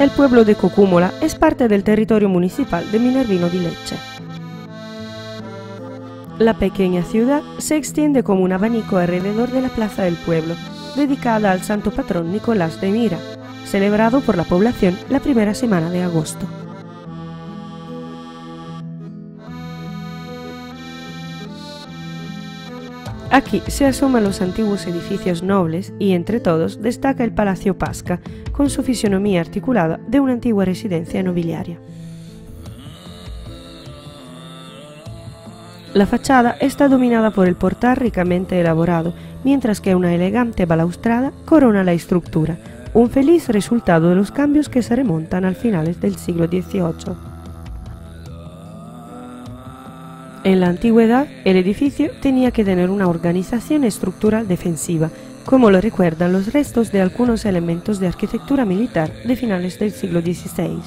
el pueblo de Cocúmola es parte del territorio municipal de Minervino di Lecce. La pequeña ciudad se extiende como un abanico alrededor de la plaza del pueblo, dedicada al santo patrón Nicolás de Mira, celebrado por la población la primera semana de agosto. Aquí se asoman los antiguos edificios nobles y entre todos destaca el Palacio Pasca, con su fisionomía articulada de una antigua residencia nobiliaria. La fachada está dominada por el portal ricamente elaborado, mientras que una elegante balaustrada corona la estructura, un feliz resultado de los cambios que se remontan al finales del siglo XVIII. En la antigüedad, el edificio tenía que tener una organización estructural defensiva, como lo recuerdan los restos de algunos elementos de arquitectura militar de finales del siglo XVI.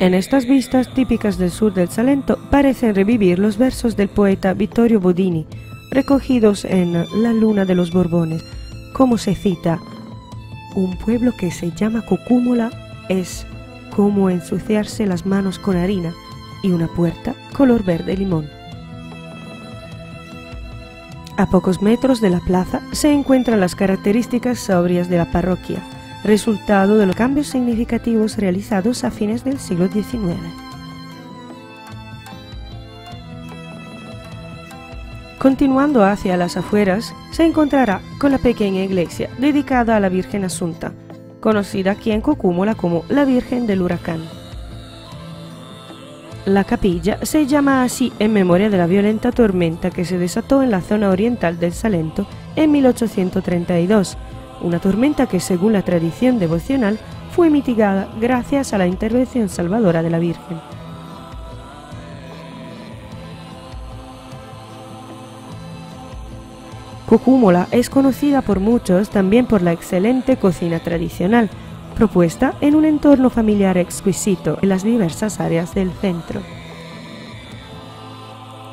En estas vistas típicas del sur del Salento parecen revivir los versos del poeta Vittorio Bodini, recogidos en La Luna de los Borbones, como se cita, un pueblo que se llama Cocúmola es como ensuciarse las manos con harina y una puerta color verde limón. A pocos metros de la plaza se encuentran las características sobrias de la parroquia, resultado de los cambios significativos realizados a fines del siglo XIX. Continuando hacia las afueras, se encontrará con la pequeña iglesia dedicada a la Virgen Asunta, conocida aquí en Cocúmola como la Virgen del Huracán. La capilla se llama así en memoria de la violenta tormenta que se desató en la zona oriental del Salento en 1832, una tormenta que según la tradición devocional fue mitigada gracias a la intervención salvadora de la Virgen. Cocúmola es conocida por muchos también por la excelente cocina tradicional, propuesta en un entorno familiar exquisito en las diversas áreas del centro.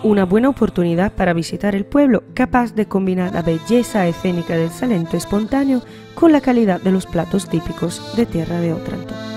Una buena oportunidad para visitar el pueblo capaz de combinar la belleza escénica del Salento espontáneo con la calidad de los platos típicos de Tierra de Otranto.